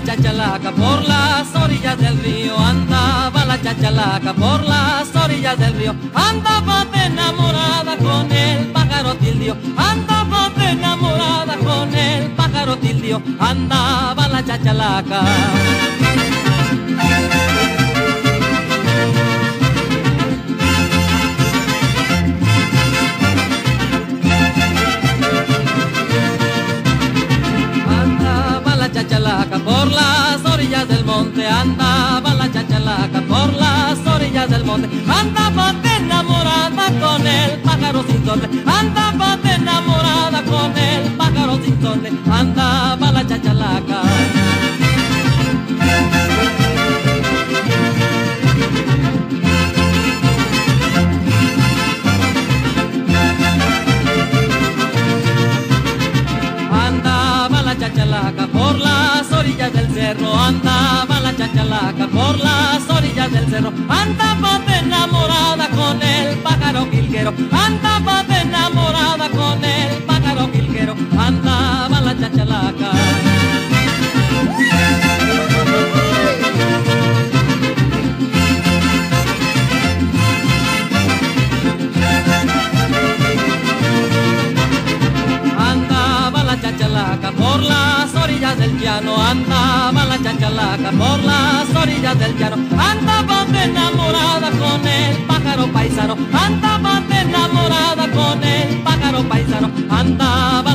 la chachalaca por las orillas del río, andaba la chachalaca por las orillas del río, andaba de enamorada con el pájaro tildio, andaba de enamorada con el pájaro tildio, andaba la chachalaca. Del monte, andaba la chachalaca por las orillas del monte, andaba de enamorada con el pájaro sin sorte, andaba de enamorada con el pájaro sin sorte, andaba la chachalaca. Andaba la chachalaca por las orillas del cerro, andaba de enamorada con el pájaro quilguero, andaba de enamorada con el pájaro quilguero, andaba la chachalaca. chachalaca por las del llano, andaba la chachalaca por las orillas del llano, andaba de enamorada con el pájaro paisano, andaba de enamorada con el pájaro paisano, andaba